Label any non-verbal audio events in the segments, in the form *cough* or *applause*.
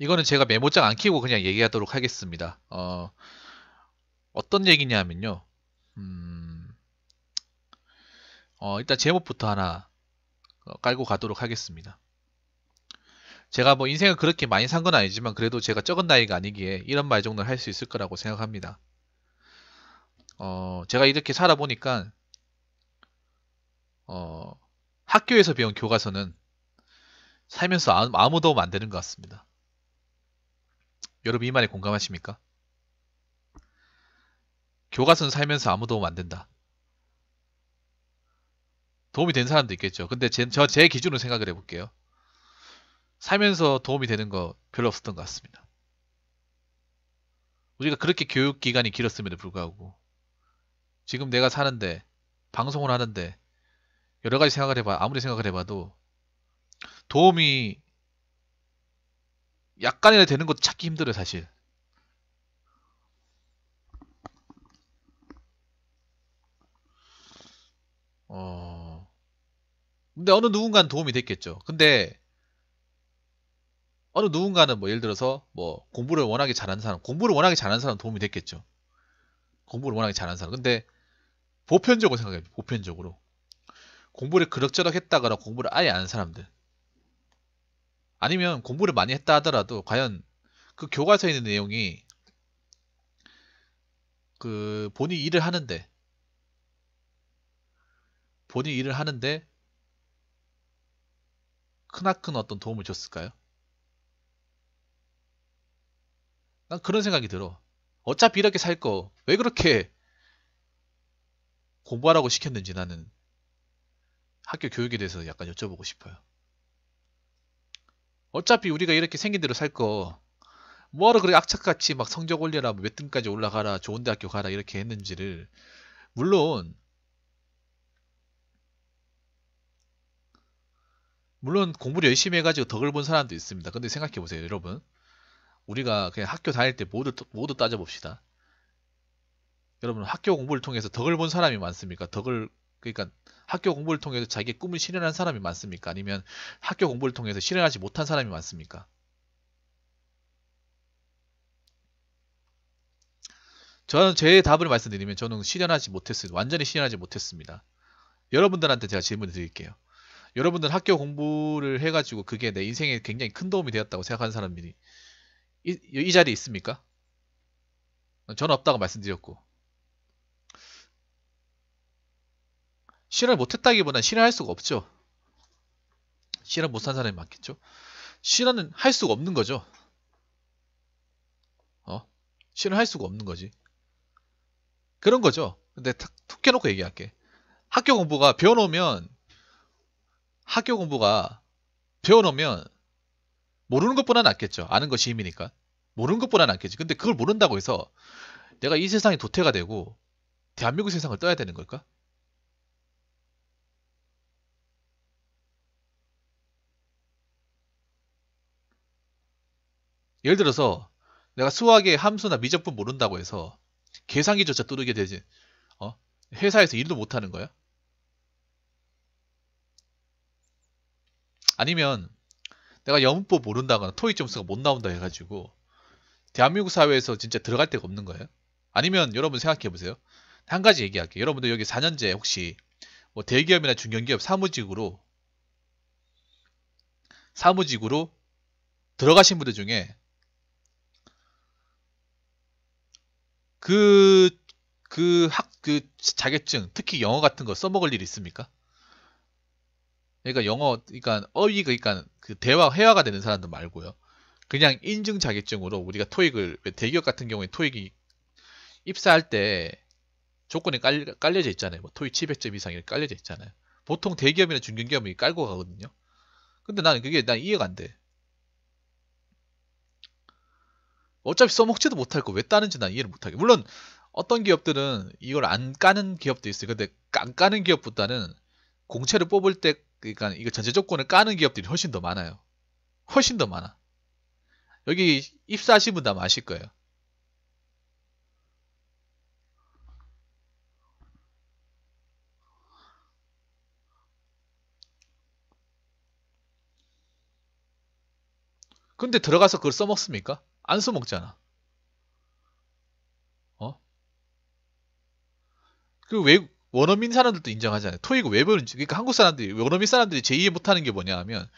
이거는 제가 메모장 안 키고 그냥 얘기하도록 하겠습니다. 어, 어떤 얘기냐면요. 음, 어, 일단 제목부터 하나 어, 깔고 가도록 하겠습니다. 제가 뭐 인생을 그렇게 많이 산 건 아니지만 그래도 제가 적은 나이가 아니기에 이런 말 정도는 할 수 있을 거라고 생각합니다. 어, 제가 이렇게 살아보니까 어, 학교에서 배운 교과서는 살면서 아무, 아무 도움 안 되는 것 같습니다. 여러분 이 말에 공감하십니까? 교과서는 살면서 아무 도움 안 된다. 도움이 된 사람도 있겠죠. 근데 제, 저, 제 기준으로 생각을 해볼게요. 살면서 도움이 되는 거 별로 없었던 것 같습니다. 우리가 그렇게 교육 기간이 길었음에도 불구하고 지금 내가 사는데 방송을 하는데 여러 가지 생각을 해봐 아무리 생각을 해봐도 도움이 약간이라 되는 것도 찾기 힘들어요 사실. 어 근데 어느 누군가는 도움이 됐겠죠. 근데 어느 누군가는 뭐 예를 들어서 뭐 공부를 워낙에 잘하는 사람, 공부를 워낙에 잘하는 사람 도움이 됐겠죠. 공부를 워낙에 잘하는 사람. 근데 보편적으로 생각해요. 보편적으로. 공부를 그럭저럭 했다거나 공부를 아예 안 하는 사람들. 아니면 공부를 많이 했다 하더라도 과연 그 교과서에 있는 내용이 그 본인이 일을 하는데 본인이 일을 하는데 크나큰 어떤 도움을 줬을까요? 난 그런 생각이 들어. 어차피 이렇게 살 거 왜 그렇게 공부하라고 시켰는지 나는 학교 교육에 대해서 약간 여쭤보고 싶어요. 어차피 우리가 이렇게 생긴 대로 살 거 뭐하러 그렇게 악착같이 막 성적 올려라 뭐몇 등까지 올라가라 좋은 대학교 가라 이렇게 했는지를 물론 물론 공부를 열심히 해가지고 덕을 본 사람도 있습니다. 근데 생각해보세요 여러분 우리가 그냥 학교 다닐 때 모두 모두 따져봅시다. 여러분 학교 공부를 통해서 덕을 본 사람이 많습니까? 덕을 그러니까 학교 공부를 통해서 자기의 꿈을 실현한 사람이 많습니까? 아니면 학교 공부를 통해서 실현하지 못한 사람이 많습니까? 저는 제 답을 말씀드리면 저는 실현하지 못했어요. 완전히 실현하지 못했습니다. 여러분들한테 제가 질문을 드릴게요. 여러분들 학교 공부를 해가지고 그게 내 인생에 굉장히 큰 도움이 되었다고 생각하는 사람들이 이, 이 자리에 있습니까? 저는 없다고 말씀드렸고 실현을 못했다기보다는 실현할 수가 없죠. 실현 못한 사람이 많겠죠. 실현은 할 수가 없는 거죠. 어? 실현할 수가 없는 거지. 그런 거죠. 근데 툭 해놓고 얘기할게. 학교 공부가 배워놓으면 학교 공부가 배워놓으면 모르는 것보다 낫겠죠. 아는 것이 힘이니까. 모르는 것보다 낫겠지. 근데 그걸 모른다고 해서 내가 이 세상이 도태가 되고 대한민국 세상을 떠야 되는 걸까? 예를 들어서 내가 수학의 함수나 미적분 모른다고 해서 계산기조차 뚜르게 되지. 어? 회사에서 일도 못하는 거야? 아니면 내가 영문법 모른다거나 토익 점수가 못 나온다 해가지고 대한민국 사회에서 진짜 들어갈 데가 없는 거예요? 아니면 여러분 생각해 보세요. 한 가지 얘기할게요. 여러분들 여기 4년제 혹시 뭐 대기업이나 중견기업 사무직으로 사무직으로 들어가신 분들 중에 그, 그 학, 그 자격증, 특히 영어 같은 거 써먹을 일 있습니까? 그러니까 영어, 그러니까 어휘, 그러니까 그 대화, 회화가 되는 사람들 말고요. 그냥 인증 자격증으로 우리가 토익을, 대기업 같은 경우에 토익이 입사할 때 조건이 깔, 깔려져 있잖아요. 뭐 토익 700점 이상 이렇게 깔려져 있잖아요. 보통 대기업이나 중견기업이 깔고 가거든요. 근데 나는 그게 난 이해가 안 돼. 어차피 써먹지도 못할 거 왜 따는지 난 이해를 못하게. 물론 어떤 기업들은 이걸 안 까는 기업도 있어요. 근데 안 까는 기업보다는 공채를 뽑을 때 그러니까 이거 전체 조건을 까는 기업들이 훨씬 더 많아요. 훨씬 더 많아. 여기 입사하신 분 다 아실 거예요. 근데 들어가서 그걸 써먹습니까? 안 써먹잖아. 어? 그 외, 원어민 사람들도 인정하잖아요. 왜 배우는지. 그러니까 한국 사람들이, 원어민 사람들이 제 이해 못하는 게 뭐냐 하면,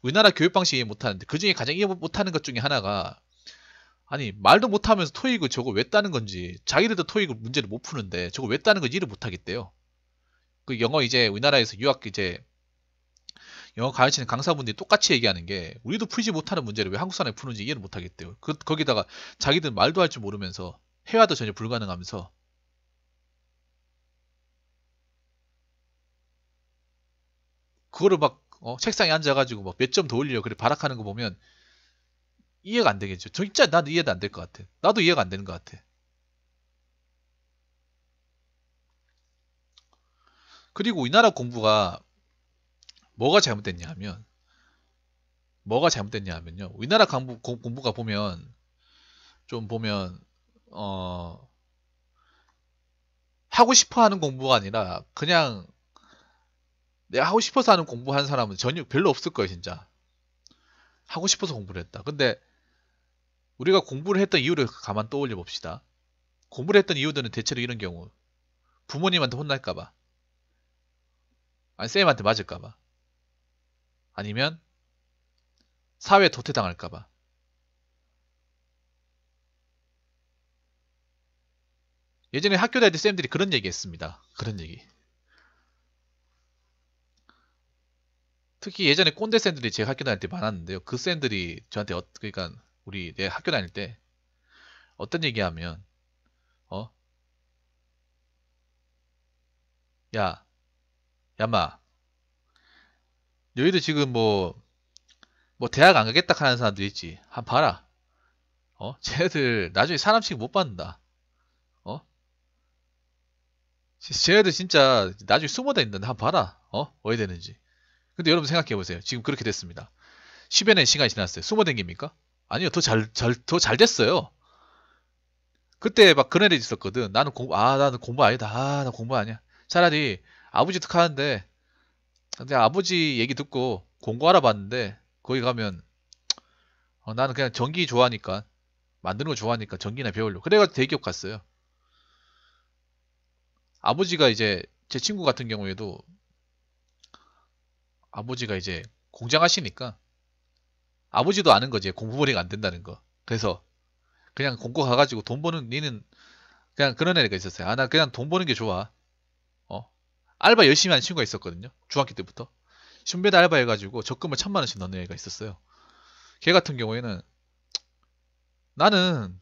우리나라 교육 방식 이해 못하는데, 그 중에 가장 이해 못하는 것 중에 하나가, 아니, 말도 못하면서 토익을 저거 왜 따는 건지, 자기들도 토익을 문제를 못 푸는데, 저거 왜 따는 건지 이해를 못하겠대요. 그 영어 이제 우리나라에서 유학 이제 영어 가르치는 강사분들이 똑같이 얘기하는 게 우리도 풀지 못하는 문제를 왜 한국 사람이 푸는지 이해를 못하겠대요. 그, 거기다가 자기들 말도 할 줄 모르면서 회화도 전혀 불가능하면서 그거를 막 어, 책상에 앉아가지고 막 몇 점 더 올리려 그래 발악하는 거 보면 이해가 안 되겠죠. 진짜 나도 이해도 안 될 것 같아. 나도 이해가 안 되는 것 같아. 그리고 우리나라 공부가 뭐가 잘못됐냐 하면 뭐가 잘못됐냐 하면요. 우리나라 공부, 공부가 보면 좀 보면 어 하고 싶어 하는 공부가 아니라 그냥 내가 하고 싶어서 하는 공부하는 사람은 전혀 별로 없을 거예요, 진짜. 하고 싶어서 공부를 했다. 근데 우리가 공부를 했던 이유를 가만 떠올려 봅시다. 공부를 했던 이유들은 대체로 이런 경우 부모님한테 혼날까봐 아니 쌤한테 맞을까봐 아니면 사회 도태당할까봐 예전에 학교 다닐 때 쌤들이 그런 얘기 했습니다. 그런 얘기. 특히 예전에 꼰대 쌤들이 제 학교 다닐 때 많았는데요. 그 쌤들이 저한테 어, 그러니까 우리 내 학교 다닐 때 어떤 얘기 하면 어? 야, 야마, 너희들 지금 뭐, 뭐 대학 안 가겠다 하는 사람들 있지. 한 봐라. 어? *laughs* 쟤들 나중에 사람 취급 못 받는다. 어? 쟤들 진짜 나중에 숨어 다닌다. 한 봐라. 어? 어디 되는지. 근데 여러분 생각해 보세요. 지금 그렇게 됐습니다. 10여 년 시간이 지났어요. 숨어 댕깁니까? 아니요. 더 잘, 잘, 더 잘 됐어요. 그때 막 그런 애들 있었거든. 나는 공부, 아, 나는 공부 아니다. 아, 나 공부 아니야. 차라리 아버지 득하는데 근데 아버지 얘기 듣고 공고 알아봤는데 거기 가면 어, 나는 그냥 전기 좋아하니까 만드는 거 좋아하니까 전기나 배우려고. 그래가지고 대기업 갔어요. 아버지가 이제 제 친구 같은 경우에도 아버지가 이제 공장 하시니까 아버지도 아는 거지. 공부머리가 안 된다는 거. 그래서 그냥 공고 가가지고 돈 버는 니는 그냥 그런 애가 있었어요. 아 나 그냥 돈 버는 게 좋아 알바 열심히 하는 친구가 있었거든요. 중학교 때부터. 신배다 알바 해가지고 적금을 천만 원씩 넣는 애가 있었어요. 걔 같은 경우에는 나는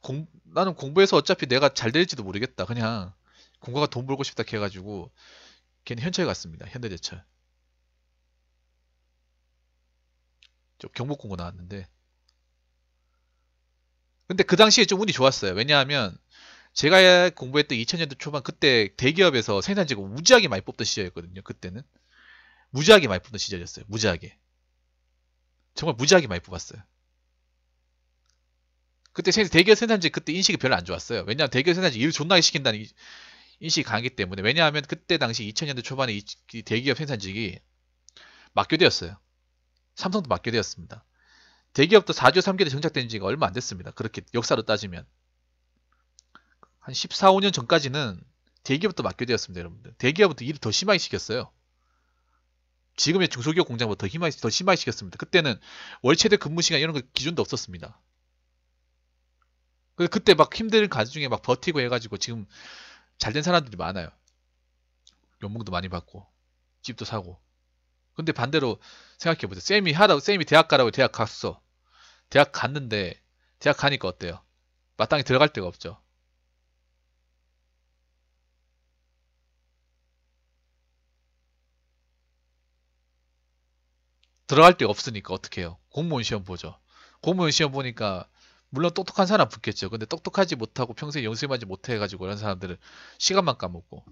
공 나는 공부해서 어차피 내가 잘 될지도 모르겠다. 그냥 공부가 돈 벌고 싶다 해가지고 걔는 현철 갔습니다. 현대제철. 좀 경복공고 나왔는데 근데 그 당시에 좀 운이 좋았어요. 왜냐하면 제가 공부했던 2000년대 초반 그때 대기업에서 생산직을 무지하게 많이 뽑던 시절이었거든요. 그때는 무지하게 많이 뽑던 시절이었어요. 무지하게 정말 무지하게 많이 뽑았어요. 그때 대기업 생산직 그때 인식이 별로 안 좋았어요. 왜냐하면 대기업 생산직 일을 존나게 시킨다는 인식이 강하기 때문에 왜냐하면 그때 당시 2000년대 초반에 이 대기업 생산직이 막교대였어요. 삼성도 막교대였습니다. 대기업도 4조 3개대 정착된 지가 얼마 안 됐습니다. 그렇게 역사로 따지면 한 14, 15년 전까지는 대기업부터 맡겨되었습니다, 여러분들. 대기업부터 일을 더 심하게 시켰어요. 지금의 중소기업 공장보다 더 심하게, 더 심하게 시켰습니다. 그때는 월 최대 근무 시간 이런 거 기준도 없었습니다. 그때 막 힘든 가정 중에 막 버티고 해가지고 지금 잘 된 사람들이 많아요. 연봉도 많이 받고 집도 사고. 근데 반대로 생각해보세요. 쌤이 하라고 쌤이 대학 가라고 대학 갔어. 대학 갔는데 대학 가니까 어때요? 마땅히 들어갈 데가 없죠. 들어갈 데가 없으니까 어떻게 해요? 공무원 시험 보죠. 공무원 시험 보니까 물론 똑똑한 사람 붙겠죠. 근데 똑똑하지 못하고 평소에 연습하지 못해가지고 이런 사람들은 시간만 까먹고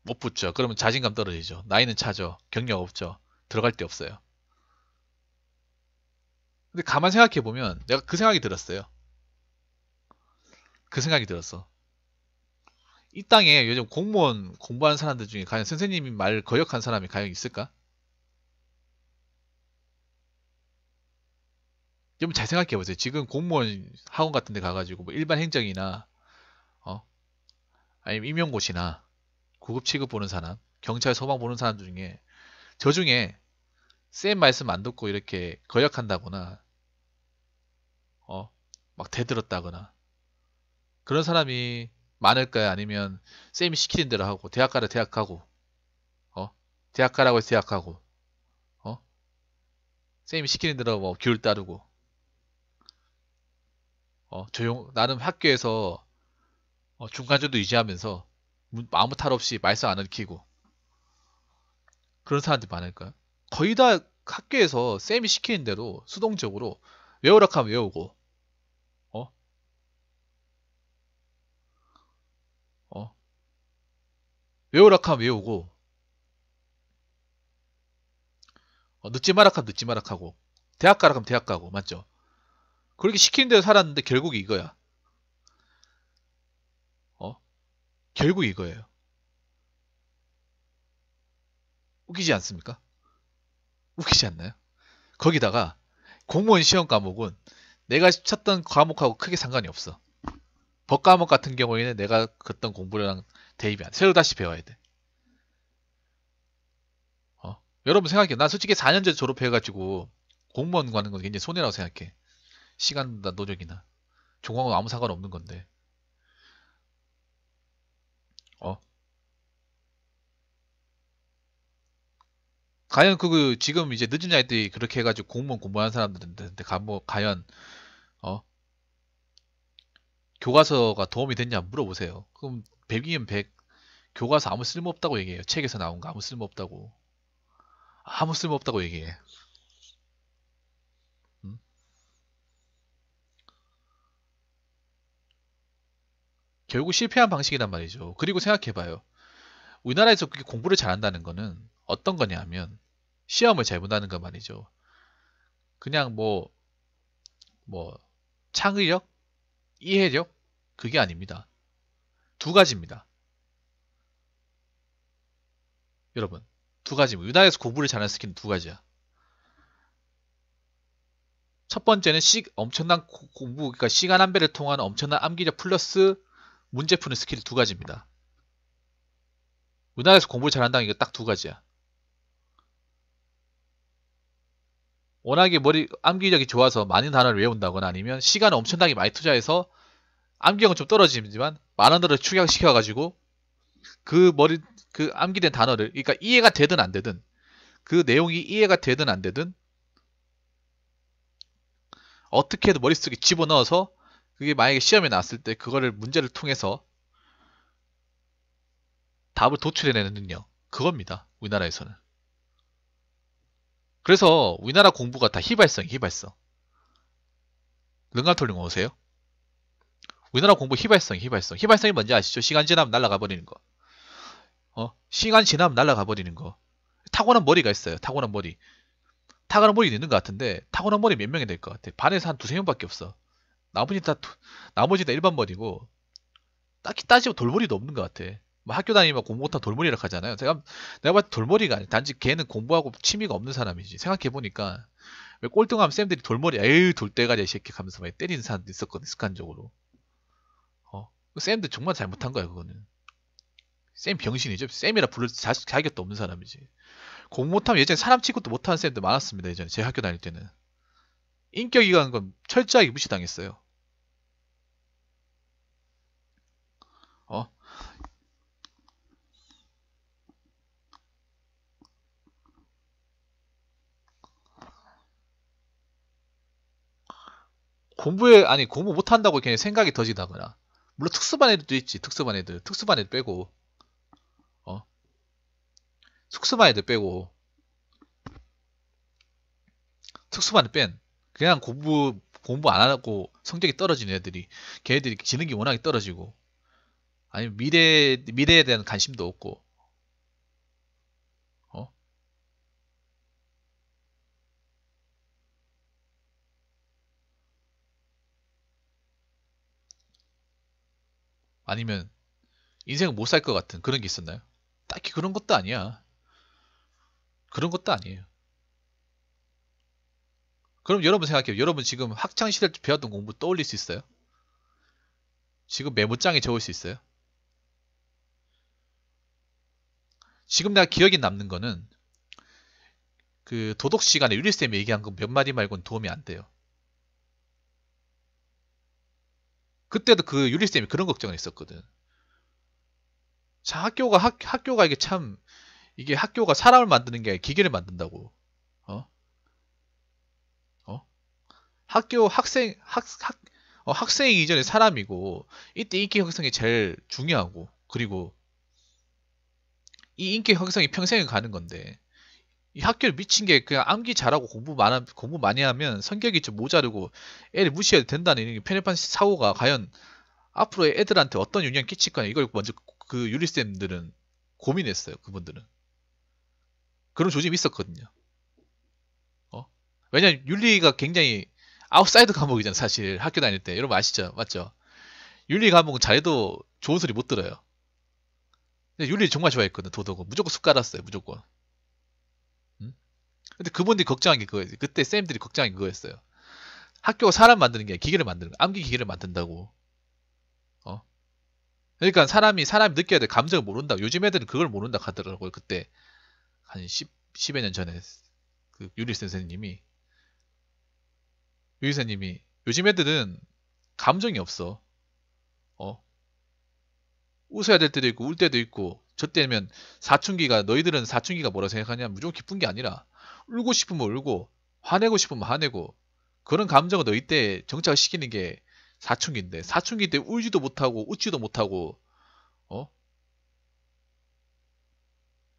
못 붙죠. 그러면 자신감 떨어지죠. 나이는 차죠. 경력 없죠. 들어갈 데 없어요. 근데 가만 생각해 보면 내가 그 생각이 들었어요. 그 생각이 들었어. 이 땅에 요즘 공무원 공부하는 사람들 중에 과연 선생님이 말 거역한 사람이 과연 있을까? 좀잘 생각해 보세요. 지금 공무원 학원 같은 데 가가지고 뭐 일반 행정이나 어 아니면 임용고시나 구급 취급 보는 사람, 경찰 소방 보는 사람 중에 저 중에 쌤 말씀 안 듣고 이렇게 거역한다거나 어 막 대들었다거나 그런 사람이 많을까요? 아니면 쌤이 시키는 대로 하고 대학 가라 대학 가고 어 대학 가라고 해서 대학 가고 어 쌤이 시키는 대로 뭐귤 따르고 어 조용 나름 학교에서 어, 중간정도 유지하면서 문- 아무 탈 없이 말썽 안 일으키고 그런 사람들이 많을까요? 거의 다 학교에서 쌤이 시키는 대로 수동적으로 외우라 하면 외우고 어? 어? 외우라 하면 외우고 어, 늦지 마라 하면 늦지 마라 하고 대학 가라 하면 대학 가고 맞죠? 그렇게 시키는 대로 살았는데 결국 이거야. 어? 결국 이거예요. 웃기지 않습니까? 웃기지 않나요? 거기다가 공무원 시험 과목은 내가 쳤던 과목하고 크게 상관이 없어. 법 과목 같은 경우에는 내가 그던 공부랑 대입이 안 돼. 새로 다시 배워야 돼. 어? 여러분 생각해. 나 솔직히 4년 전에 졸업해가지고 공무원 가는 건 굉장히 손해라고 생각해. 시간이나 노력이나. 종강은 아무 상관없는 건데. 어? 과연 그, 그 지금 이제 늦은 나이 때 그렇게 해가지고 공무원 공부하는 사람들한테 가, 뭐, 과연 어 교과서가 도움이 됐냐 물어보세요. 그럼 100이면 100 교과서 아무 쓸모 없다고 얘기해요. 책에서 나온 거 아무 쓸모 없다고 아무 쓸모 없다고 얘기해. 결국 실패한 방식이란 말이죠. 그리고 생각해봐요. 우리나라에서 그렇게 공부를 잘한다는 거는 어떤 거냐면 시험을 잘 본다는 거 말이죠. 그냥 뭐, 뭐, 창의력, 이해력, 그게 아닙니다. 두 가지입니다. 여러분, 두 가지입니다. 우리나라에서 공부를 잘하는 skill은 두 가지야. 첫 번째는 시, 엄청난 고- 공부, 그러니까 시간 안배를 통한 엄청난 암기력 플러스 문제 푸는 skill이 두 가지입니다. 우리나라에서 공부를 잘한다는 게 딱 두 가지야. 워낙에 머리 암기력이 좋아서 많은 단어를 외운다거나 아니면 시간을 엄청나게 많이 투자해서 암기력은 좀 떨어지지만 많은 단어를 축약시켜 가지고 그 머리 그 암기된 단어를 그러니까 이해가 되든 안 되든 그 내용이 이해가 되든 안 되든 어떻게든 머릿속에 집어넣어서 그게 만약에 시험에 나왔을 때 그거를 문제를 통해서 답을 도출해내는 능력 그겁니다 우리나라에서는 그래서 우리나라 공부가 다 휘발성, 휘발성. 능감톨링 오세요? 우리나라 공부 휘발성, 휘발성. 휘발성이 뭔지 아시죠? 시간 지나면 날아가 버리는 거. 어? 시간 지나면 날아가 버리는 거. 타고난 머리가 있어요. 타고난 머리. 타고난 머리 있는 것 같은데 타고난 머리 몇 명이 될 것 같아? 반에서 한 두세 명밖에 없어. 나머지 다 도- 나머지 다 일반 머리고 딱히 따지면 돌머리도 없는 것 같아. 뭐 학교 다니면 공부 못한 돌머리라 하잖아요. 제가 내가 봤을 때 돌머리가 아니 단지 걔는 공부하고 취미가 없는 사람이지. 생각해 보니까 왜 꼴등하면 쌤들이 돌머리 에이 돌대가리 이 새끼 하면서 많이 때리는 사람도 있었거든 습관적으로. 어 쌤들 정말 잘못한 거야 그거는. 쌤 병신이죠. 쌤이라 부를 자, 자격도 없는 사람이지. 공부 못하면 예전에 사람 취급도 못하는 쌤들 많았습니다. 예전에 제 학교 다닐 때는. 인격이라는 건 철저하게 무시당했어요. 어? 공부에 아니 공부 못한다고 그냥 생각이 더지다거나. 물론 특수반 애들도 있지 특수반 애들. 특수반 애들 빼고. 어? 특수반 애들 빼고. 특수반 애들 뺀 그냥 공부 공부 안 하고 성적이 떨어지는 애들이 걔네들이 지능이 워낙에 떨어지고 아니면 미래 미래에 대한 관심도 없고 어 아니면 인생을 못살 것 같은 그런 게 있었나요? 딱히 그런 것도 아니야. 그런 것도 아니에요. 그럼 여러분 생각해요. 여러분 지금 학창 시절 때 배웠던 공부 떠올릴 수 있어요? 지금 메모장에 적을 수 있어요? 지금 내가 기억에 남는 거는 그 도덕 시간에 유리 쌤이 얘기한 거 몇 마디 말고는 도움이 안 돼요. 그때도 그 유리 쌤이 그런 걱정을 했었거든. 자, 학교가, 학, 학교가 이게 참, 이게 학교가 사람을 만드는 게 기계를 만든다고. 어? 어? 학교, 학생, 학, 학, 어, 학생이 이전에 사람이고, 이때 인기 형성이 제일 중요하고, 그리고, 이 인기 형성이 평생을 가는 건데, 이 학교를 미친 게 그냥 암기 잘하고 공부 많아, 공부 많이 하면 성격이 좀 모자르고 애를 무시해도 된다는 이 편협한 사고가 과연 앞으로 애들한테 어떤 영향을 끼칠 거냐 이걸 먼저 그 윤리쌤들은 고민했어요. 그분들은. 그런 조짐이 있었거든요. 어? 왜냐면 윤리가 굉장히 outside 과목이잖아 사실 학교 다닐 때 여러분 아시죠? 맞죠? 윤리 과목은 잘해도 좋은 소리 못 들어요. 근데 윤리 정말 좋아했거든 도덕은 무조건 수 깔았어요 무조건. 근데 그분들이 걱정한 게 그거예요. 그때 쌤들이 걱정한 게 그거였어요. 학교가 사람 만드는 게 기계를 만드는 거. 암기 기계를 만든다고. 어? 그러니까 사람이 사람이 느껴야 될 감정을 모른다. 요즘 애들은 그걸 모른다 하더라고요. 그때 한 10, 10여 년 전에 그 유리 선생님이 유리 선생님이 요즘 애들은 감정이 없어. 어? 웃어야 될 때도 있고 울 때도 있고 저 때면 사춘기가 너희들은 사춘기가 뭐라 생각하냐 무조건 기쁜 게 아니라 울고 싶으면 울고 화내고 싶으면 화내고 그런 감정을 너희 때 정착을 시키는 게 사춘기인데 사춘기 때 울지도 못하고 웃지도 못하고 어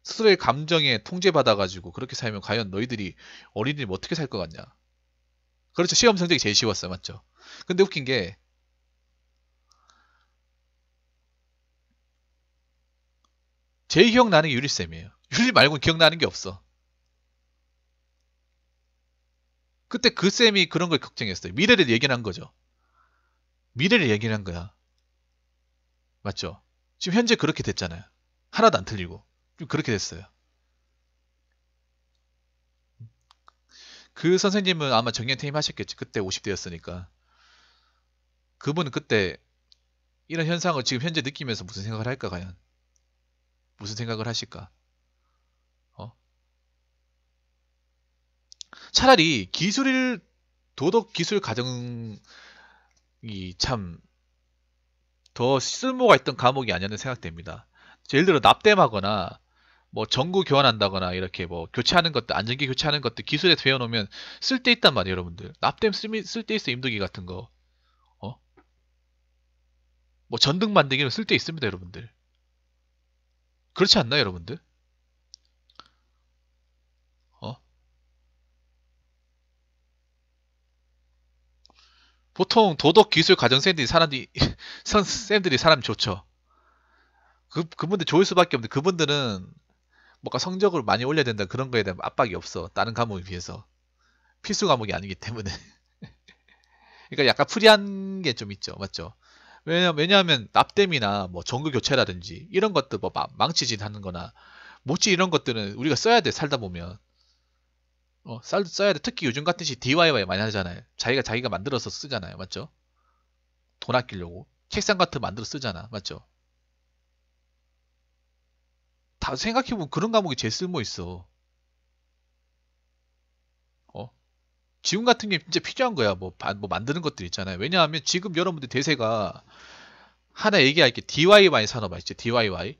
스스로의 감정에 통제받아가지고 그렇게 살면 과연 너희들이 어린이를 어떻게 살 것 같냐 그렇죠 시험 성적이 제일 쉬웠어요 맞죠 근데 웃긴 게 제일 기억나는 게 유리쌤이에요 유리 말고는 기억나는 게 없어 그때 그 쌤이 그런 걸 걱정했어요. 미래를 예견한 거죠. 미래를 예견한 거야. 맞죠? 지금 현재 그렇게 됐잖아요. 하나도 안 틀리고. 좀 그렇게 됐어요. 그 선생님은 아마 정년 퇴임 하셨겠지. 그때 50대였으니까. 그분은 그때 이런 현상을 지금 현재 느끼면서 무슨 생각을 할까, 과연? 무슨 생각을 하실까? 차라리 기술 도덕 기술 과정이 참 더 쓸모가 있던 과목이 아니었는 생각됩니다. 예를 들어 납땜하거나 뭐 전구 교환한다거나 이렇게 뭐 교체하는 것들 안전기 교체하는 것들 기술에 배워놓으면 쓸데 있단 말이에요 여러분들. 납땜 쓸데 있어 임두기 같은 거. 어? 뭐 전등 만들기는 쓸데 있습니다 여러분들. 그렇지 않나요 여러분들? 보통 도덕 기술 과정쌤들이 사람들이 *laughs* 선 쌤들이 사람 좋죠. 그 그분들 좋을 수밖에 없는데 그분들은 뭔가 성적을 많이 올려야 된다 그런 거에 대한 압박이 없어. 다른 과목에 비해서 필수 과목이 아니기 때문에. *laughs* 그러니까 약간 프리한 게 좀 있죠, 맞죠? 왜냐 왜냐하면 납땜이나 뭐 전구 교체라든지 이런 것들 뭐 망치질 하는 거나 모찌 이런 것들은 우리가 써야 돼 살다 보면 어, 쌀도 써야 돼. 특히 요즘 같은 시 DIY 많이 하잖아요. 자기가 자기가 만들어서 쓰잖아요. 맞죠? 돈 아끼려고. 책상 같은 거 만들어 쓰잖아. 맞죠? 다 생각해보면 그런 과목이 제일 쓸모 있어. 어? 지금 같은 게 진짜 필요한 거야. 뭐, 뭐 만드는 것들 있잖아요. 왜냐하면 지금 여러분들 대세가 하나 얘기할 게 DIY 산업 아시죠? DIY.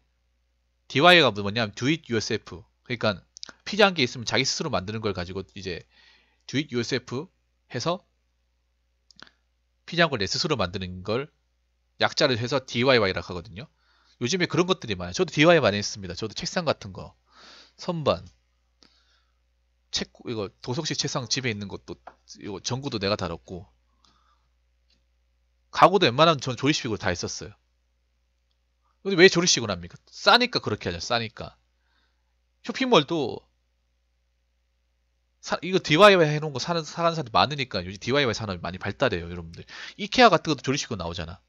DIY가 뭐냐면 Do It Yourself. 그러니까 피자 한개 있으면 자기 스스로 만드는 걸 가지고 이제 do it yourself 해서 피자 한걸 내 스스로 만드는 걸 약자를 해서 DIY라고 하거든요. 요즘에 그런 것들이 많아요. 저도 DIY 많이 했습니다. 저도 책상 같은 거, 선반, 책 이거 도석식 책상 집에 있는 것도 이거 전구도 내가 달았고 가구도 웬만하면 전 조립식으로 다 했었어요. 근데 왜 조립식으로 합니까? 싸니까 그렇게 하죠. 싸니까. 쇼핑몰도 사, 이거 DIY 해놓은 거 사는 사는 사람들 많으니까 요즘 DIY 산업이 많이 발달해요, 여러분들. 이케아 같은 것도 조립식으로 나오잖아.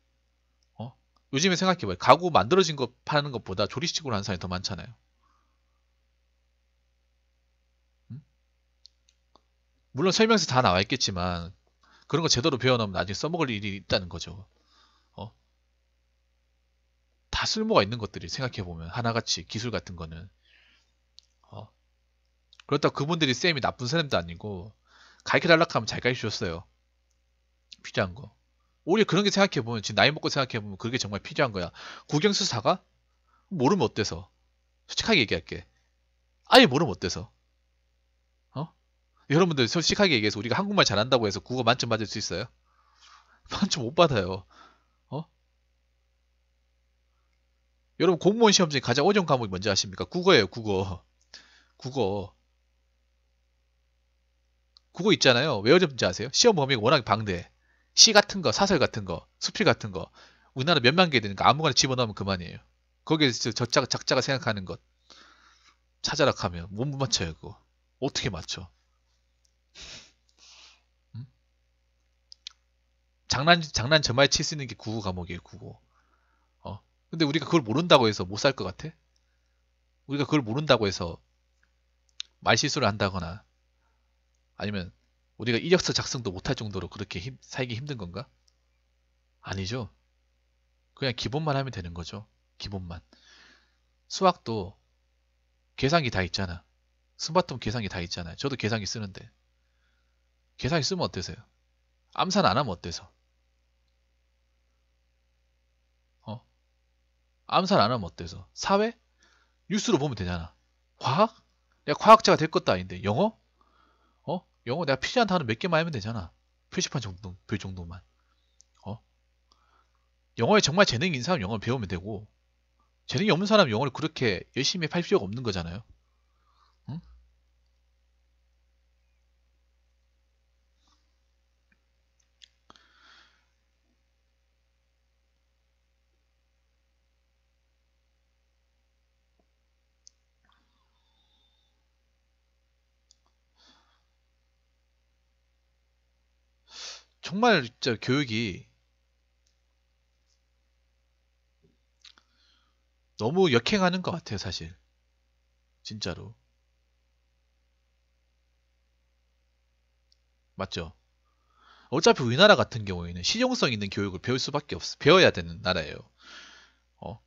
어? 요즘에 생각해봐요. 가구 만들어진 거 파는 것보다 조립식으로 하는 사람이 더 많잖아요. 응? 물론 설명서 다 나와 있겠지만 그런 거 제대로 배워놓으면 나중에 써먹을 일이 있다는 거죠. 어? 다 쓸모가 있는 것들이 생각해보면 하나같이 기술 같은 거는 어? 그렇다고 그분들이 쌤이 나쁜 사람도 아니고 가르쳐달라고 하면 잘 가르쳐줬어요. 필요한 거. 오히려 그런 게 생각해보면 지금 나이 먹고 생각해보면 그게 정말 필요한 거야. 국영수사가 모르면 어때서? 솔직하게 얘기할게. 아예 모르면 어때서? 어? 여러분들 솔직하게 얘기해서 우리가 한국말 잘한다고 해서 국어 만점 받을 수 있어요? *laughs* 만점 못 받아요. 어? 여러분 공무원 시험 중에 가장 어려운 과목이 뭔지 아십니까? 국어예요, 국어. 국어. 국어 있잖아요. 왜 어렵지 아세요? 시험 범위가 워낙 방대해. 시 같은 거, 사설 같은 거, 수필 같은 거. 우리나라 몇만 개 되니까 아무거나 집어넣으면 그만이에요. 거기에 적자가, 작자가 생각하는 것. 찾아라 하면 못 맞춰요, 그거. 어떻게 맞춰? 응? 장난, 장난 저말 칠 수 있는 게 국어 과목이에요, 국어. 어. 근데 우리가 그걸 모른다고 해서 못 살 것 같아? 우리가 그걸 모른다고 해서 말실수를 한다거나 아니면 우리가 이력서 작성도 못할 정도로 그렇게 힘, 살기 힘든 건가? 아니죠. 그냥 기본만 하면 되는 거죠. 기본만. 수학도 계산기 다 있잖아. 스마트폰 계산기 다 있잖아요. 저도 계산기 쓰는데. 계산기 쓰면 어때서요? 암산 안 하면 어때서? 어? 암산 안 하면 어때서? 사회? 뉴스로 보면 되잖아. 과학? 내가 과학자가 될 것도 아닌데. 영어? 어? 영어 내가 필요한 단어 몇 개만 하면 되잖아. 표시판 정도, 별 정도만. 어? 영어에 정말 재능이 있는 사람 영어를 배우면 되고, 재능이 없는 사람 영어를 그렇게 열심히 할 필요가 없는 거잖아요. 정말 진짜 교육이 너무 역행하는 것 같아요, 사실. 진짜로. 맞죠? 어차피 우리나라 같은 경우에는 실용성 있는 교육을 배울 수밖에 없어. 배워야 되는 나라예요. 어?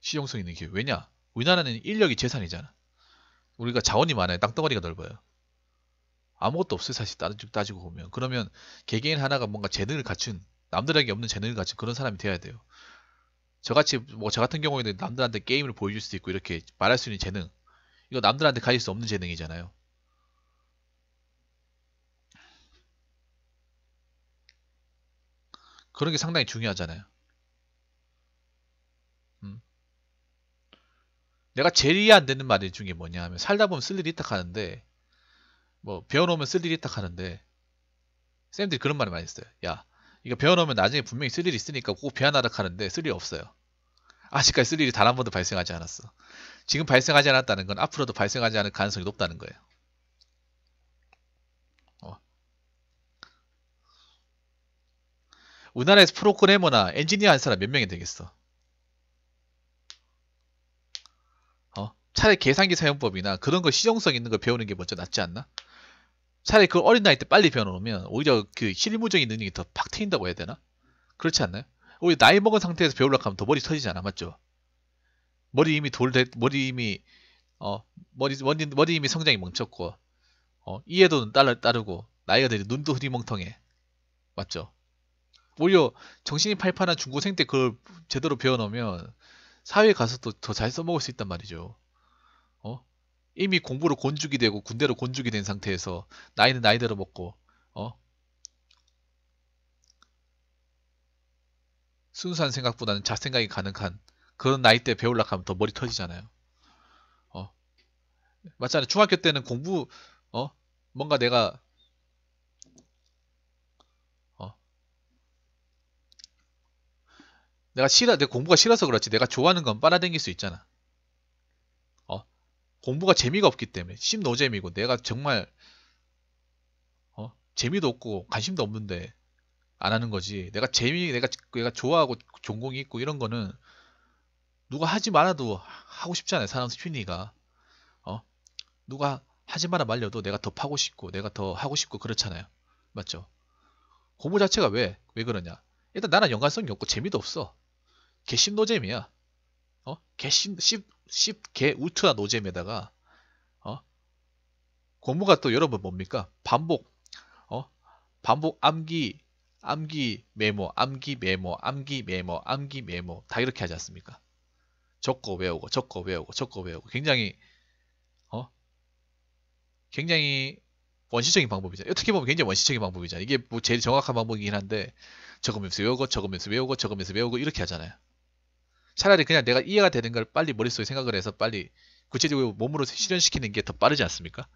실용성 있는 교육. 왜냐? 우리나라는 인력이 재산이잖아. 우리가 자원이 많아요. 땅덩어리가 넓어요. 아무것도 없어요. 사실 따지고, 따지고 보면. 그러면 개개인 하나가 뭔가 재능을 갖춘 남들에게 없는 재능을 가진 그런 사람이 돼야 돼요. 저같이 뭐 저 같은 경우에는 남들한테 게임을 보여줄 수도 있고 이렇게 말할 수 있는 재능 이거 남들한테 가질 수 없는 재능이잖아요. 그런 게 상당히 중요하잖아요. 내가 제일 이해 안 되는 말 중에 뭐냐 하면 살다 보면 쓸 일이 있다 하는데 뭐 배워놓으면 쓸 일이 있다 하는데 쌤들이 그런 말을 많이 했어요. 야 이거 배워놓으면 나중에 분명히 쓸 일이 있으니까 꼭 배워나라 하는데 쓸 일이 없어요. 아직까지 쓸 일이 단 한 번도 발생하지 않았어. 지금 발생하지 않았다는 건 앞으로도 발생하지 않을 가능성이 높다는 거예요. 어. 우리나라에서 프로그래머나 엔지니어 한 사람 몇 명이 되겠어? 어? 차라리 계산기 사용법이나 그런 거 실용성 있는 걸 배우는 게 먼저 낫지 않나? 차라리 그 어린 나이 때 빨리 배워놓으면 오히려 그 실무적인 능력이 더 팍 트인다고 해야 되나? 그렇지 않나요? 오히려 나이 먹은 상태에서 배우려고 하면 더 머리 터지잖아, 맞죠? 머리 이미 돌, 머리 이미, 어, 머리, 머리, 머리 이미 성장이 멈췄고, 어, 이해도는 따르, 따르고, 나이가 들이 눈도 흐리멍텅해. 맞죠? 오히려 정신이 팔팔한 중고생 때 그걸 제대로 배워놓으면 사회에 가서도 더잘 써먹을 수 있단 말이죠. 어? 이미 공부로 곤죽이 되고 군대로 곤죽이 된 상태에서 나이는 나이대로 먹고 어 순수한 생각보다는 자생각이 가능한 그런 나이 때 배우려고 하면 더 머리 터지잖아요. 어 맞잖아요. 중학교 때는 공부 어 뭔가 내가 어 내가 싫어 내 공부가 싫어서 그렇지 내가 좋아하는 건 빨아당길 수 있잖아. 공부가 재미가 없기 때문에 심 노잼이고 내가 정말 어? 재미도 없고 관심도 없는데 안 하는 거지. 내가 재미 내가 내가 좋아하고 전공이 있고 이런 거는 누가 하지 말아도 하고 싶잖아요. 사람 심리가 누가 하지 마라 말려도 내가 더 파고 싶고 내가 더 하고 싶고 그렇잖아요. 맞죠? 공부 자체가 왜, 왜 그러냐? 일단 나는 연관성이 없고 재미도 없어. 개심 노잼이야. 어? 개심, 씹, 씹, 개 울트라 노잼에다가, 어? 공부가 또 여러분 뭡니까? 반복, 어? 반복 암기, 암기 메모, 암기 메모, 암기 메모, 암기 메모 다 이렇게 하지 않습니까? 적고 외우고, 적고 외우고, 적고 외우고 굉장히 어? 굉장히 원시적인 방법이죠. 어떻게 보면 굉장히 원시적인 방법이잖아요. 이게 뭐 제일 정확한 방법이긴 한데 적으면서 외우고, 적으면서 외우고, 적으면서 외우고 이렇게 하잖아요. 차라리 그냥 내가 이해가 되는 걸 빨리 머릿속에 생각을 해서 빨리 구체적으로 몸으로 실현시키는 게 더 빠르지 않습니까?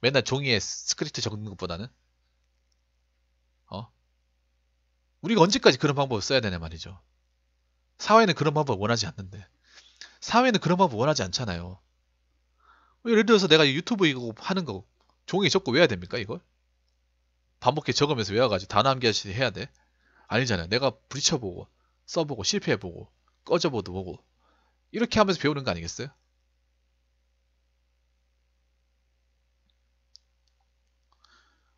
맨날 종이에 스크립트 적는 것보다는 어? 우리가 언제까지 그런 방법을 써야 되냐 말이죠. 사회는 그런 방법을 원하지 않는데 사회는 그런 방법을 원하지 않잖아요. 예를 들어서 내가 유튜브 이거 하는 거 종이 적고 외워야 됩니까 이걸? 반복해 적으면서 외워가지고 단어 암기하시 해야 돼? 아니잖아요. 내가 부딪혀보고 써보고 실패해보고 꺼져보도 보고 이렇게 하면서 배우는 거 아니겠어요?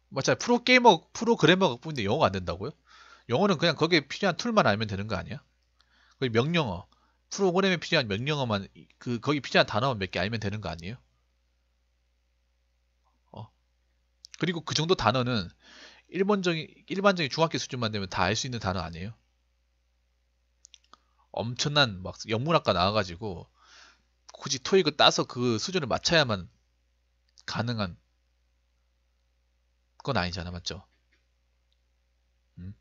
맞아요. 프로게이머, 프로그래머가 뿐인데 영어가 안 된다고요? 영어는 그냥 거기에 필요한 툴만 알면 되는 거 아니야? 거기 명령어, 프로그램에 필요한 명령어만 그 거기 필요한 단어만 몇 개 알면 되는 거 아니에요? 어. 그리고 그 정도 단어는 일반적인 일반적인 중학교 수준만 되면 다 알 수 있는 단어 아니에요? 엄청난 막 영문학과 나와가지고 굳이 토익을 따서 그 수준을 맞춰야만 가능한 건 아니잖아, 맞죠? 음?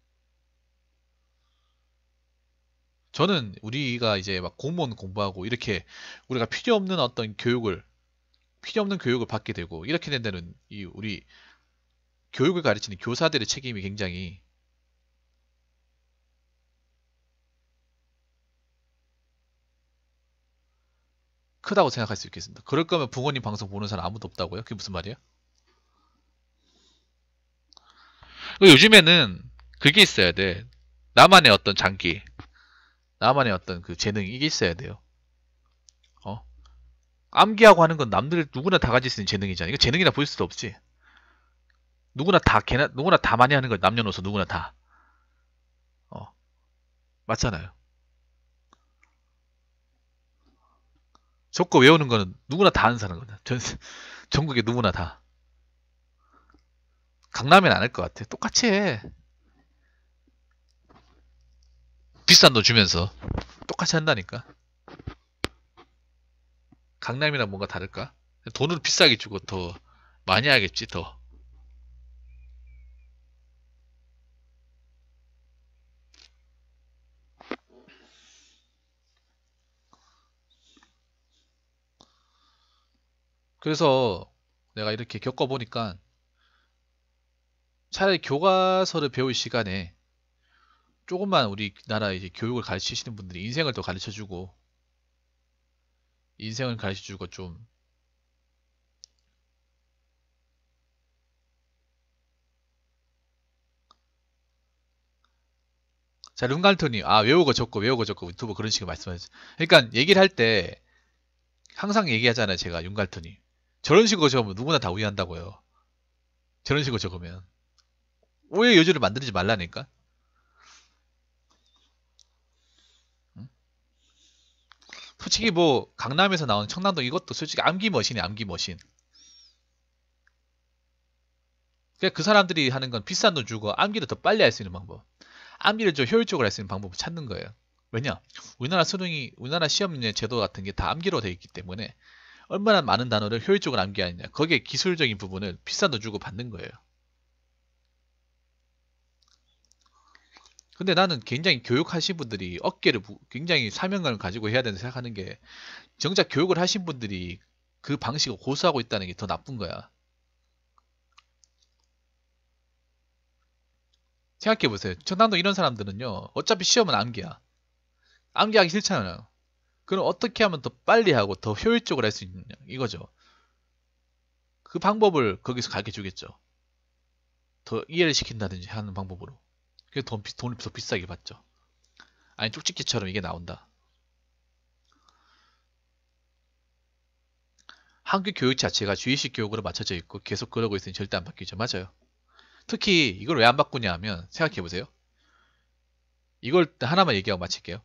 저는 우리가 이제 막 공무원 공부하고 이렇게 우리가 필요 없는 어떤 교육을 필요 없는 교육을 받게 되고 이렇게 된 데는 이 우리 교육을 가르치는 교사들의 책임이 굉장히 크다고 생각할 수 있겠습니다. 그럴 거면 부모님 방송 보는 사람 아무도 없다고요? 그게 무슨 말이에요? 요즘에는 그게 있어야 돼. 나만의 어떤 장기, 나만의 어떤 그 재능 이게 있어야 돼요. 어? 암기하고 하는 건 남들 누구나 다 가질 수 있는 재능이잖아. 이거 재능이라 볼 수도 없지. 누구나 다 개나 누구나 다 많이 하는 걸 남녀노소 누구나 다. 어. 맞잖아요. 적고 외우는 거는 누구나 다 하는 사람 거든. 전 *laughs* 전국에 누구나 다. 강남엔 안 할 것 같아. 똑같이 해. 비싼 돈 주면서 똑같이 한다니까. 강남이랑 뭔가 다를까? 돈을 비싸게 주고 더 많이 하겠지 더. 그래서 내가 이렇게 겪어보니까 차라리 교과서를 배울 시간에 조금만 우리나라 이제 교육을 가르치시는 분들이 인생을 더 가르쳐주고 인생을 가르쳐주고 좀 자, 룬갈토님, 아, 외우고 적고, 외우고 적고, 유튜브 그런 식으로 말씀하셨죠. 그러니까, 얘기를 할 때, 항상 얘기하잖아요, 제가, 윤갈토님. 저런 식으로 적으면 누구나 다 오해한다고요. 저런 식으로 적으면. 오해 여지를 만들지 말라니까. 솔직히 뭐 강남에서 나온 청남도 이것도 솔직히 암기 머신이 암기 머신. 그러니까 그 사람들이 하는 건 비싼 돈 주고 암기를 더 빨리 할 수 있는 방법. 암기를 좀 효율적으로 할 수 있는 방법을 찾는 거예요. 왜냐? 우리나라 수능이 우리나라 시험 제도 같은 게 다 암기로 되어 있기 때문에 얼마나 많은 단어를 효율적으로 암기하느냐. 거기에 기술적인 부분을 비싼 돈 주고 받는 거예요. 근데 나는 굉장히 교육하신 분들이 어깨를 굉장히 사명감을 가지고 해야 된다 생각하는 게 정작 교육을 하신 분들이 그 방식을 고수하고 있다는 게 더 나쁜 거야. 생각해 보세요. 전남도 이런 사람들은요. 어차피 시험은 암기야. 암기하기 싫잖아요. 그럼 어떻게 하면 더 빨리 하고 더 효율적으로 할 수 있느냐 이거죠. 그 방법을 거기서 가르쳐 주겠죠. 더 이해를 시킨다든지 하는 방법으로. 그래서 돈, 돈을 더 비싸게 받죠. 아니 쪽집게처럼 이게 나온다. 한국 교육 자체가 주의식 교육으로 맞춰져 있고 계속 그러고 있으니 절대 안 바뀌죠. 맞아요. 특히 이걸 왜 안 바꾸냐 하면 생각해 보세요. 이걸 하나만 얘기하고 마칠게요.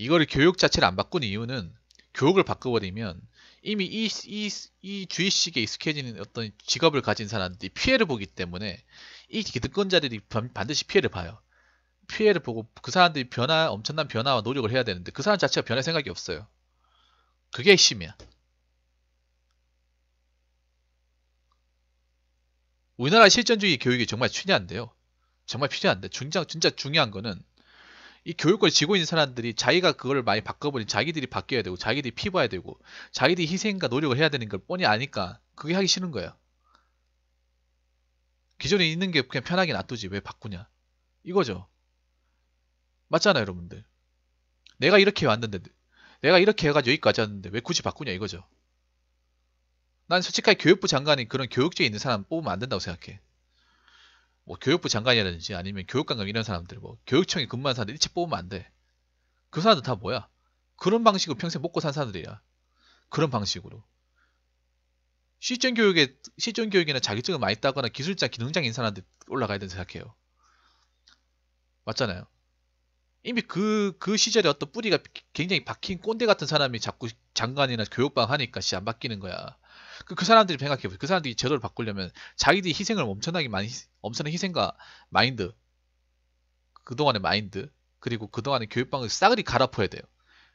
이거를 교육 자체를 안 바꾼 이유는 교육을 바꿔버리면 이미 이, 이, 이 주의식에 익숙해지는 어떤 직업을 가진 사람들이 피해를 보기 때문에 이 기득권자들이 반드시 피해를 봐요. 피해를 보고 그 사람들이 변화, 엄청난 변화와 노력을 해야 되는데 그 사람 자체가 변할 생각이 없어요. 그게 핵심이야. 우리나라 실전주의 교육이 정말 필요한데요. 정말 필요한데 진짜, 진짜 중요한 거는 이 교육권을 쥐고 있는 사람들이 자기가 그걸 많이 바꿔버린 자기들이 바뀌어야 되고 자기들이 피부해야 되고 자기들이 희생과 노력을 해야 되는 걸 뻔히 아니까 그게 하기 싫은 거예요. 기존에 있는 게 그냥 편하게 놔두지 왜 바꾸냐 이거죠. 맞잖아요 여러분들. 내가 이렇게 왔는데 내가 이렇게 해가지고 여기까지 왔는데 왜 굳이 바꾸냐 이거죠. 난 솔직하게 교육부 장관이 그런 교육제에 있는 사람 뽑으면 안 된다고 생각해. 뭐 교육부 장관이라든지 아니면 교육감금 이런 사람들 뭐 교육청에 근무한 사람들 일찍 뽑으면 안 돼. 그 사람들 다 뭐야? 그런 방식으로 평생 먹고 산 사람들이야. 그런 방식으로. 실전 교육에 실전 교육이나 자격증을 많이 따거나 기술자 기능장인 사람들 올라가야 된다고 생각해요. 맞잖아요. 이미 그, 그 시절에 어떤 뿌리가 굉장히 박힌 꼰대 같은 사람이 자꾸 장관이나 교육방 하니까 씨 안 바뀌는 거야. 그, 그 사람들이 생각해보세요. 그 사람들이 제도를 바꾸려면 자기들이 희생을 엄청나게 많이, 엄청난 희생과 마인드, 그동안의 마인드, 그리고 그동안의 교육 방식을 싸그리 갈아엎어야 돼요.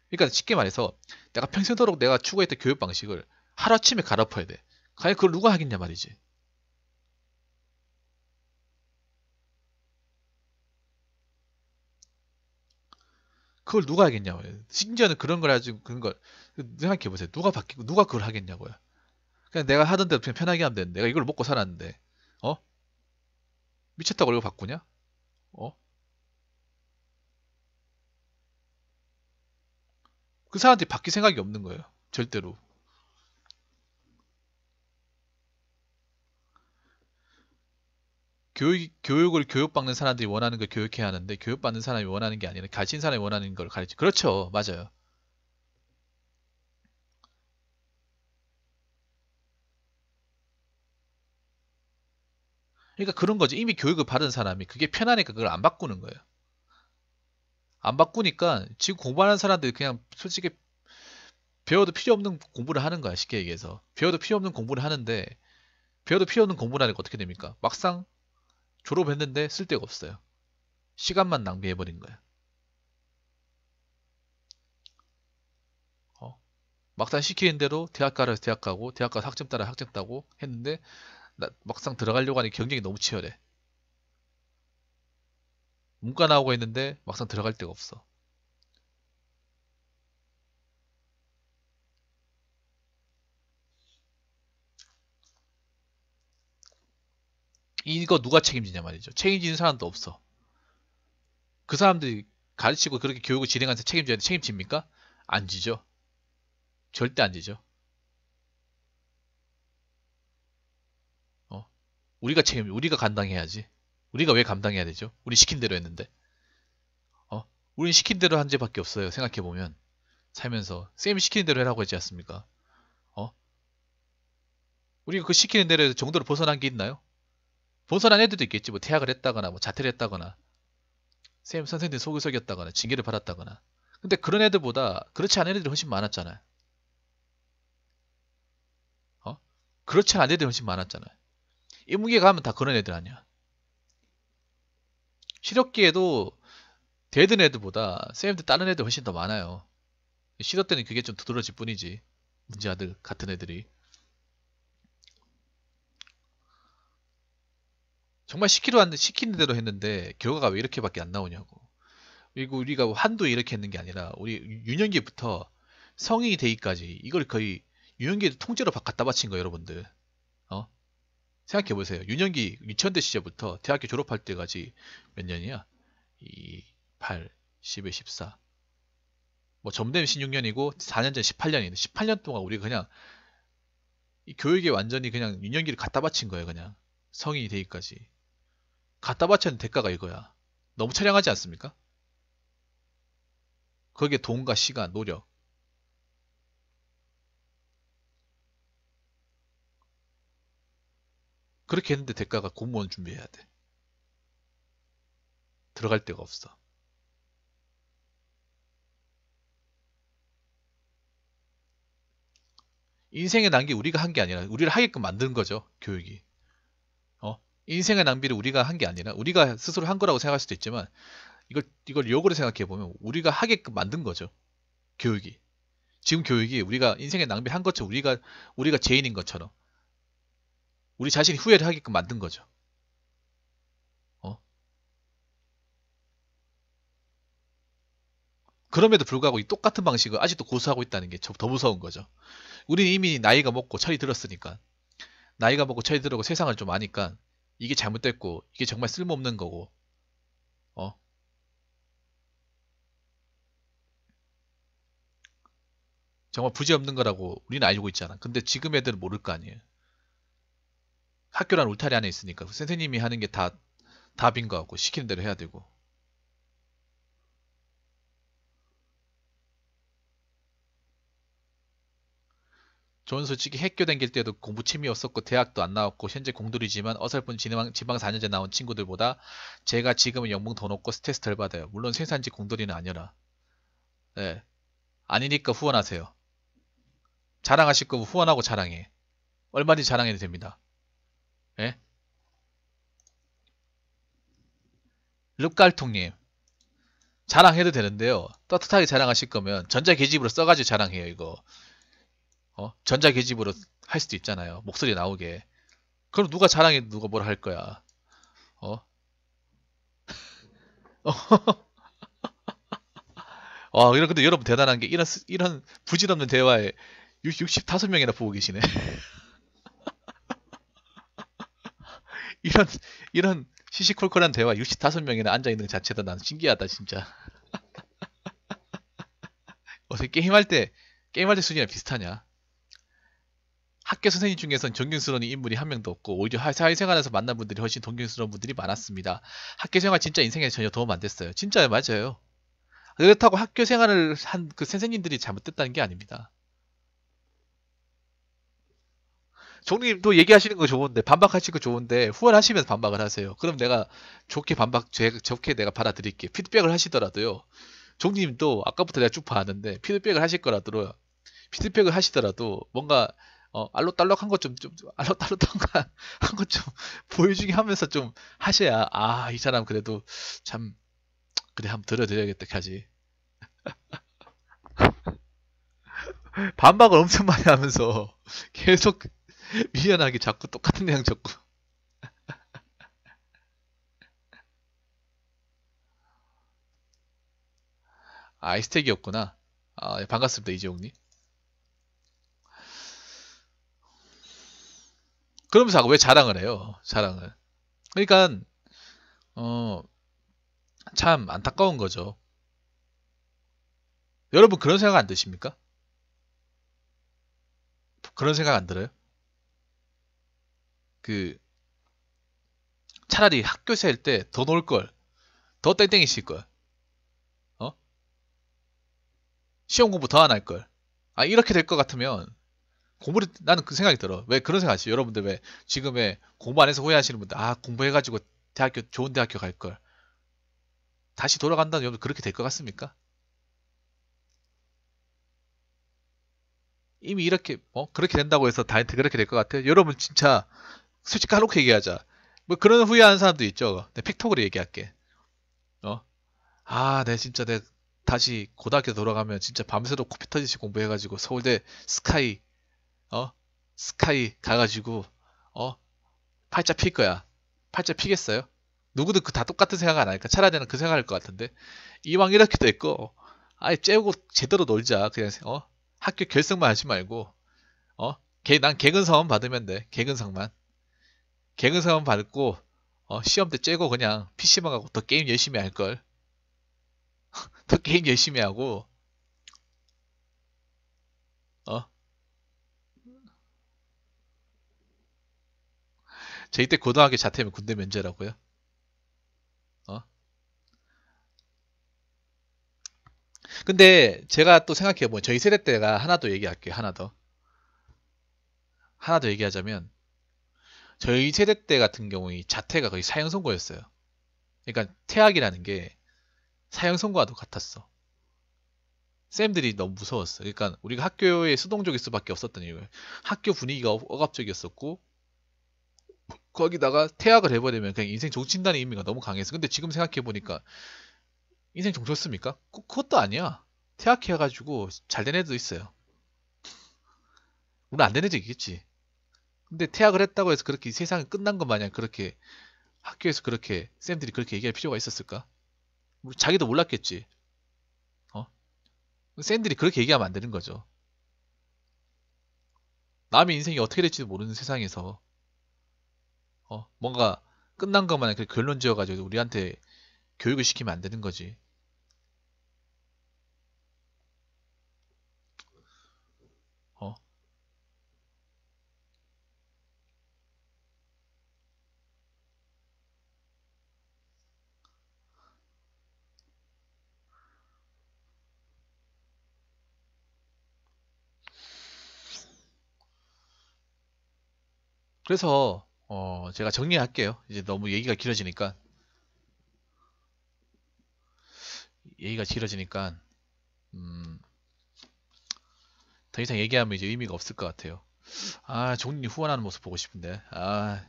그러니까 쉽게 말해서 내가 평생도록 내가 추구했던 교육 방식을 하루아침에 갈아엎어야 돼. 과연 그걸 누가 하겠냐 말이지. 그걸 누가 하겠냐고요. 심지어는 그런 걸 가지고 그런 걸 생각해 보세요. 누가 바뀌고 누가 그걸 하겠냐고요. 그냥 내가 하던 대로 그냥 편하게 하면 되는데 내가 이걸 먹고 살았는데 어? 미쳤다고 이거 바꾸냐? 어? 그 사람들이 바뀔 생각이 없는 거예요. 절대로. 교육, 교육을 교육받는 사람들이 원하는 걸 교육해야 하는데 교육받는 사람이 원하는 게 아니라 가르친 사람이 원하는 걸 가르치. 그렇죠. 맞아요. 그러니까 그런 거지. 이미 교육을 받은 사람이 그게 편하니까 그걸 안 바꾸는 거예요. 안 바꾸니까 지금 공부하는 사람들이 그냥 솔직히 배워도 필요 없는 공부를 하는 거야. 쉽게 얘기해서. 배워도 필요 없는 공부를 하는데 배워도 필요 없는 공부를 하니까 어떻게 됩니까? 막상 졸업했는데 쓸데가 없어요. 시간만 낭비해버린 거야. 어? 막상 시키는 대로 대학 가라 대학 가고 대학 가서 학점 따라 학점 따고 했는데 막상 들어가려고 하니 경쟁이 너무 치열해. 문과 나오고 있는데 막상 들어갈 데가 없어. 이거 누가 책임지냐 말이죠. 책임지는 사람도 없어. 그 사람들이 가르치고 그렇게 교육을 진행하면서 책임져야 돼. 책임집니까? 안 지죠. 절대 안 지죠. 우리가 책임, 우리가 감당해야지. 우리가 왜 감당해야 되죠? 우리 시킨 대로 했는데. 어? 우린 시킨 대로 한 죄밖에 없어요. 생각해보면. 살면서. 쌤이 시키는 대로 해라고 했지 않습니까? 어? 우리가 그 시키는 대로 정도로 벗어난 게 있나요? 벗어난 애들도 있겠지. 뭐 퇴학을 했다거나, 뭐 자퇴를 했다거나, 쌤 선생님 속을 속였다거나, 징계를 받았다거나. 근데 그런 애들보다 그렇지 않은 애들이 훨씬 많았잖아요. 어? 그렇지 않은 애들이 훨씬 많았잖아요. 인문계 가면 다 그런 애들 아니야. 실업기에도 대든 애들보다 쌤들 다른 애들 훨씬 더 많아요. 실업 때는 그게 좀 두드러질 뿐이지. 문제 아들 같은 애들이. 정말 시키로 한 시키는 대로 했는데 결과가 왜 이렇게밖에 안 나오냐고. 그리고 우리가 한도 이렇게 했는 게 아니라 우리 유년기부터 성인이 되기까지 이걸 거의 유년기 통째로 갖다 바친 거예요, 여러분들. 생각해 보세요. 유년기 유치원대 시절부터 대학교 졸업할 때까지 몇 년이야? 2, 8, 10에 14. 뭐 점되면 16년이고 4년 전 18년인데 18년 동안 우리가 그냥 이 교육에 완전히 그냥 유년기를 갖다 바친 거예요, 그냥. 성인이 되기까지. 갖다 바치는 대가가 이거야. 너무 처량하지 않습니까? 거기에 돈과 시간, 노력. 그렇게 했는데 대가가 공무원 준비해야 돼. 들어갈 데가 없어. 인생의 낭비 우리가 한 게 아니라 우리를 하게끔 만든 거죠 교육이 어 인생의 낭비를 우리가 한 게 아니라 우리가 스스로 한 거라고 생각할 수도 있지만 이걸 이걸 역으로 생각해 보면 우리가 하게끔 만든 거죠 교육이 지금 교육이 우리가 인생의 낭비 한 것처럼 우리가 우리가 죄인인 것처럼 우리 자신이 후회를 하게끔 만든 거죠 어 그럼에도 불구하고 이 똑같은 방식을 아직도 고수하고 있다는 게 더 무서운 거죠. 우리는 이미 나이가 먹고 철이 들었으니까 나이가 먹고 철이 들고 세상을 좀 아니까 이게 잘못됐고 이게 정말 쓸모없는 거고 어 정말 부지 없는 거라고 우리는 알고 있잖아. 근데 지금 애들은 모를 거 아니에요. 학교란 울타리 안에 있으니까 선생님이 하는 게 다 답인 거 같고 시키는 대로 해야 되고 저는 솔직히 학교 다닐 때도 공부 취미였었고 대학도 안 나왔고 현재 공돌이지만 어설픈 지방, 지방 4년제 나온 친구들보다 제가 지금은 연봉 더 높고 스트레스 덜 받아요. 물론 생산직 공돌이는 아니라. 네. 아니니까 후원하세요. 자랑하실 거면 후원하고 자랑해. 얼마든지 자랑해도 됩니다. 예? 릅갈통님 자랑해도 되는데요. 떳떳하게 자랑하실 거면 전자계집으로 써가지고 자랑해요 이거. 어? 전자계집으로 할 수도 있잖아요. 목소리 나오게. 그럼 누가 자랑해 누가 뭐라 할 거야. 어? 와, *laughs* 이런 근데 여러분 대단한 게 이런 스- 이런 부질없는 대화에 65명이나 보고 계시네. *laughs* 이런 이런 시시콜콜한 대화 65명이나 앉아 있는 자체도 난 신기하다 진짜. *laughs* 어떻게 게임할 때 게임할 때 수준이랑 비슷하냐? 학교 선생님 중에선 존경스러운 인물이 한 명도 없고 오히려 하- 사회생활에서 만난 분들이 훨씬 존경스러운 분들이 많았습니다. 학교 생활 진짜 인생에 전혀 도움 안 됐어요. 진짜 맞아요. 그렇다고 학교 생활을 한 그 선생님들이 잘못됐다는 게 아닙니다. 종님도 얘기하시는 거 좋은데 반박하시는 거 좋은데 후원하시면서 반박을 하세요. 그럼 내가 좋게 반박 제- 좋게 내가 받아들일게. 피드백을 하시더라도요. 종님도 아까부터 내가 쭉 봐왔는데 피드백을 하실 거라도 피드백을 하시더라도 뭔가 어, 알록달록한 것 좀, 좀, 알록달록한 것 좀 *laughs* 보여주게 하면서 좀 하셔야, 아, 이 사람 그래도 참, 그래, 한번 들어드려야겠다, 하지. *laughs* 반박을 엄청 많이 하면서 *laughs* 계속 *laughs* 미련하게 자꾸 똑같은 내용 적고. *laughs* 아, 아이스텍이었구나. 아, 예, 반갑습니다, 이재용님. 그러면서 왜 자랑을 해요? 자랑을. 그러니까 어, 참 안타까운 거죠. 여러분 그런 생각 안 드십니까? 그런 생각 안 들어요? 그 차라리 학교 살때더 놀 걸, 더 땡땡이 칠 걸, 어? 시험 공부 더 안 할 걸. 아 이렇게 될 것 같으면 공부를 나는 그 생각이 들어. 왜 그런 생각 하시죠? 여러분들 왜 지금 왜 공부 안 해서 후회하시는 분들 아 공부해가지고 대학교 좋은 대학교 갈 걸. 다시 돌아간다는 여러분 그렇게 될 것 같습니까? 이미 이렇게 어 그렇게 된다고 해서 다 그렇게 될 것 같아요. 여러분 진짜 솔직히 까놓고 얘기하자. 뭐 그런 후회하는 사람도 있죠. 내 팩톡으로 얘기할게. 어? 아, 내 진짜 내 다시 고등학교 돌아가면 진짜 밤새도록 코피 터지듯이 공부해가지고 서울대 스카이 어? 스카이 가가지고 어? 팔자 필 거야. 팔자 피겠어요? 누구든 그 다 똑같은 생각 안 하니까 차라리 나는 그 생각할 것 같은데 이왕 이렇게 됐고 아예 째고 제대로 놀자. 그냥 어? 학교 결승만 하지 말고 어? 개, 난 개근상만 받으면 돼. 개근상만. 개근상만 받고 어, 시험 때 째고 그냥 PC방 가고 더 게임 열심히 할 걸. *laughs* 더 게임 열심히 하고 어? 저희 때 고등학교 자퇴면 군대 면제라고요? 어? 근데 제가 또 생각해보면 저희 세대 때가 하나 더 얘기할게요. 하나 더. 하나 더 얘기하자면 저희 세대 때 같은 경우에 자퇴가 거의 사형 선고였어요. 그러니까 퇴학이라는 게 사형 선고와도 같았어. 쌤들이 너무 무서웠어. 그러니까 우리가 학교에 수동적일 수밖에 없었던 이유예요. 학교 분위기가 억- 억압적이었었고 거기다가 퇴학을 해버리면 그냥 인생 종친다는 의미가 너무 강해서 근데 지금 생각해 보니까 인생 종쳤습니까? 그- 그것도 아니야. 퇴학해가지고 잘 된 애도 있어요. 물론 안 된 애도 있겠지. 근데 퇴학을 했다고 해서 그렇게 세상이 끝난 것 마냥 그렇게 학교에서 그렇게 쌤들이 그렇게 얘기할 필요가 있었을까? 뭐 자기도 몰랐겠지. 어? 쌤들이 그렇게 얘기하면 안 되는 거죠. 남의 인생이 어떻게 될지도 모르는 세상에서 어, 뭔가 끝난 것만 그렇게 결론 지어가지고 우리한테 교육을 시키면 안 되는 거지. 그래서 어, 제가 정리할게요. 이제 너무 얘기가 길어지니까 얘기가 길어지니까 음, 더 이상 얘기하면 이제 의미가 없을 것 같아요. 아, 종님 후원하는 모습 보고 싶은데. 아,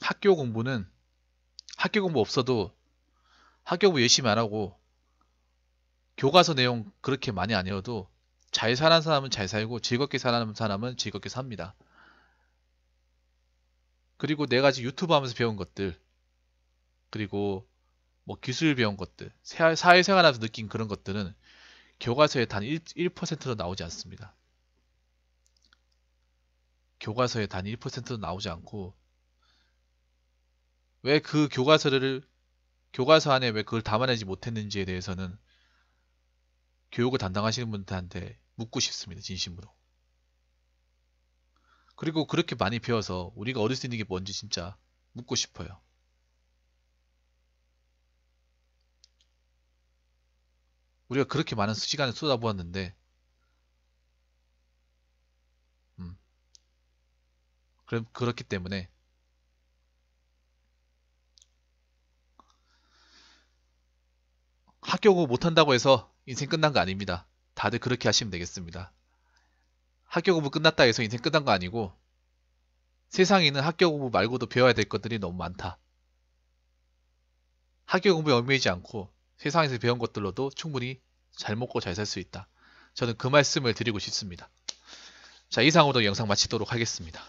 학교 공부는 학교 공부 없어도 학교 공부 열심히 안 하고 교과서 내용 그렇게 많이 안 외워도 잘 사는 사람은 잘 살고 즐겁게 사는 사람은 즐겁게 삽니다. 그리고 내가 지금 유튜브 하면서 배운 것들 그리고 뭐 기술 배운 것들 사- 사회생활 하면서 느낀 그런 것들은 교과서에 단 1, 1%도 나오지 않습니다. 교과서에 단 1%도 나오지 않고 왜 그 교과서를 교과서 안에 왜 그걸 담아내지 못했는지에 대해서는 교육을 담당하시는 분들한테 묻고 싶습니다. 진심으로. 그리고 그렇게 많이 배워서 우리가 얻을 수 있는 게 뭔지 진짜 묻고 싶어요. 우리가 그렇게 많은 시간을 쏟아부었는데, 음, 그럼 그렇기 때문에 학교 공부 못한다고 해서 인생 끝난 거 아닙니다. 다들 그렇게 하시면 되겠습니다. 학교 공부 끝났다 해서 인생 끝난 거 아니고 세상에는 학교 공부 말고도 배워야 될 것들이 너무 많다. 학교 공부에 얽매이지 않고 세상에서 배운 것들로도 충분히 잘 먹고 잘 살 수 있다. 저는 그 말씀을 드리고 싶습니다. 자, 이상으로 영상 마치도록 하겠습니다.